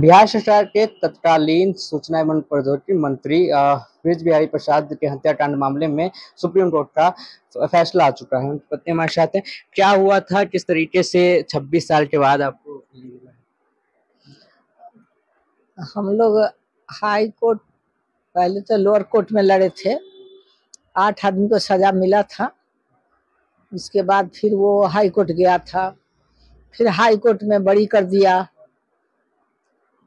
बिहार सरकार के तत्कालीन सूचना एवं प्रौद्योगिकी मंत्री ब्रिज बिहारी प्रसाद के हत्याकांड मामले में सुप्रीम कोर्ट का फैसला आ चुका है। पत्नी हमारे साथ है। क्या हुआ था? किस तरीके से 26 साल के बाद आपको हम लोग हाई कोर्ट, पहले तो लोअर कोर्ट में लड़े थे। आठ आदमी को सजा मिला था। उसके बाद फिर वो हाई कोर्ट गया था। फिर हाई कोर्ट में बड़ी कर दिया।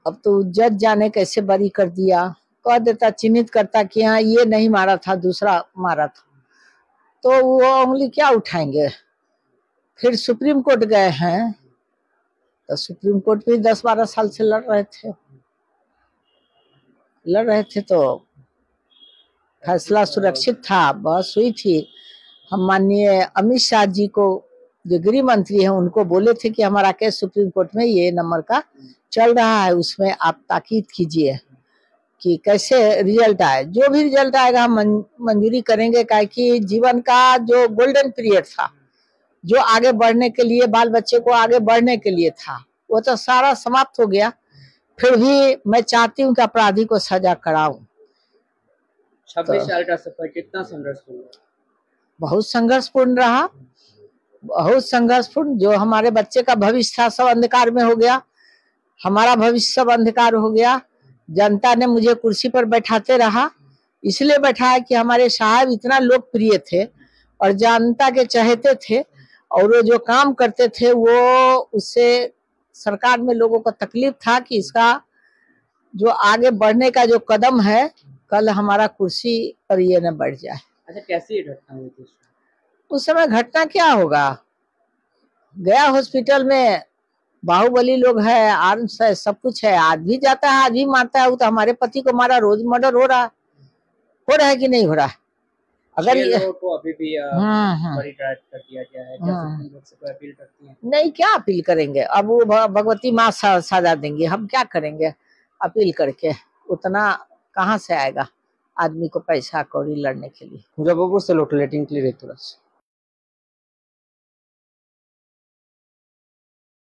अब तो जज जाने कैसे बरी कर दिया। कह देता, चिन्हित करता कि हाँ ये नहीं मारा था, दूसरा मारा था। तो वो उंगली क्या उठाएँगे? फिर सुप्रीम कोर्ट गए हैं। तो सुप्रीम कोर्ट भी दस बारह साल से लड़ रहे थे। लड़ रहे थे तो फैसला सुरक्षित था बहस हुई थी। हम माननीय अमित शाह जी को जो गृह मंत्री हैं उनको बोले थे कि हमारा केस सुप्रीम कोर्ट में ये नंबर का चल रहा है उसमें आप ताकीद कीजिए कि कैसे रिज़ल्ट आए। जो भी रिज़ल्ट आएगा हम मंजूरी करेंगे क्या कि जीवन का जो गोल्डन पीरियड था जो आगे बढ़ने के लिए बाल बच्चे को आगे बढ़ने के लिए था वो तो सारा समाप्त हो गया। फिर भी मैं चाहती हूँ कि अपराधी को सजा कराऊं। छब्बीस तो, साल का सफ़र कितना संघर्षपूर्ण बहुत संघर्षपूर्ण रहा। बहुत संघर्षपूर्ण, जो हमारे बच्चे का भविष्य था, सब अंधकार में हो गया। हमारा भविष्य सब अंधकार हो गया। जनता ने मुझे कुर्सी पर बैठाते रहा। इसलिए बैठाया कि हमारे साहब इतना लोकप्रिय थे और जनता के चाहते थे और वो जो काम करते थे, वो उससे सरकार में लोगों को तकलीफ़ था कि इसका जो आगे बढ़ने का जो कदम है, कल हमारा कुर्सी पर ये न बढ़ जाए। अच्छा कैसी घटना हुई थी? उस समय घटना क्या होगा? गया हॉस्पिटल में बाहुबली लोग है आर्म्स है सब कुछ है आज भी जाता है आज भी मारता है वो तो हमारे पति को मारा रोज मर्डर हो रहा हो। रहा है कि नहीं हो रहा है? अगर ये को अभी भी हाँ, हाँ। कर दिया गया है हाँ। अपील करती हैं? नहीं क्या अपील करेंगे? अब वो भगवती माँ सजा देंगे हम क्या करेंगे अपील करके? उतना कहाँ से आएगा आदमी को पैसा कौड़ी लड़ने के लिए? मुजफ्फरपुर से लोटलेटिंग के लिए